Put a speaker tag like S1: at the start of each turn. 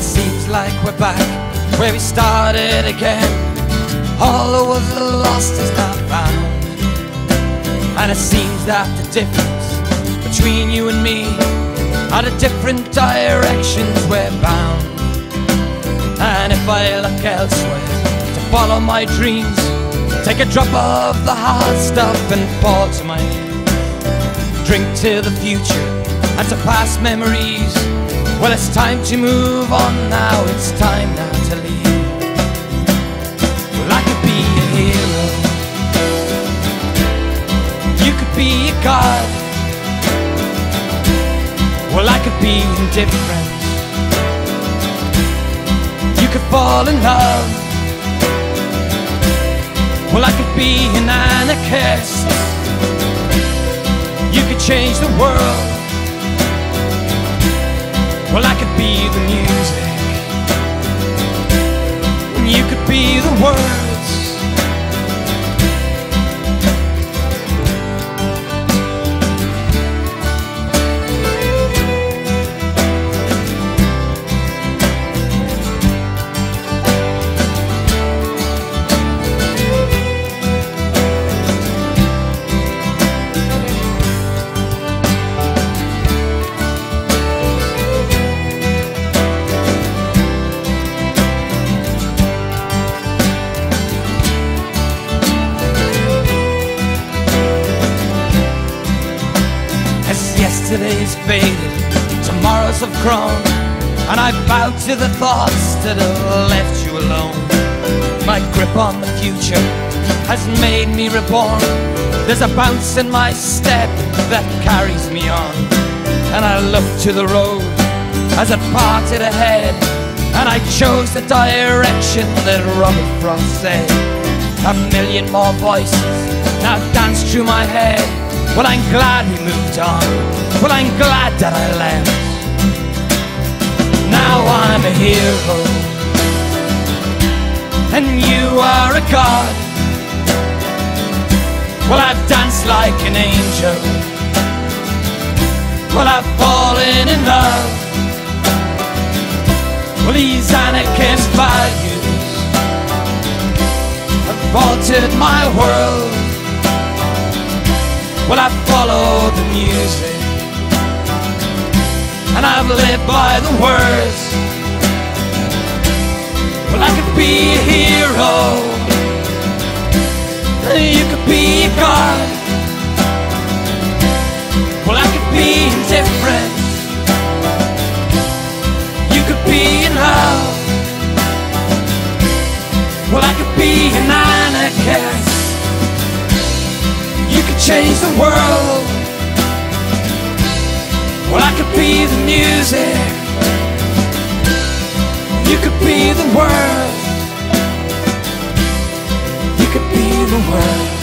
S1: It seems like we're back where we started again. All that was lost is now found. And it seems that the difference between you and me are the different directions we're bound. And if I look elsewhere to follow my dreams, take a drop of the hard stuff and fall to my knees. Drink to the future and to past memories. Well, it's time to move on now, it's time now to leave. Well, I could be a hero, you could be a god. Well, I could be indifferent, you could fall in love. Well, I could be an anarchist, you could change the world. Well, I could be the music. Yesterday's faded, tomorrows have grown, and I bow to the thoughts that have left you alone. My grip on the future has made me reborn. There's a bounce in my step that carries me on, and I look to the road as it parted ahead, and I chose the direction that Robert Frost said. A million more voices now dance through my head. Well, I'm glad we moved on. Well, I'm glad that I left. Now I'm a hero, and you are a god. Well, I've danced like an angel. Well, I've fallen in love. Well, these anarchist values have altered my world. Well, I followed by the words. Well, I could be a hero, you could be a god. Well, I could be indifferent, you could be in love. Well, I could be an anarchist. You could change the world. Be the world. You could be the world.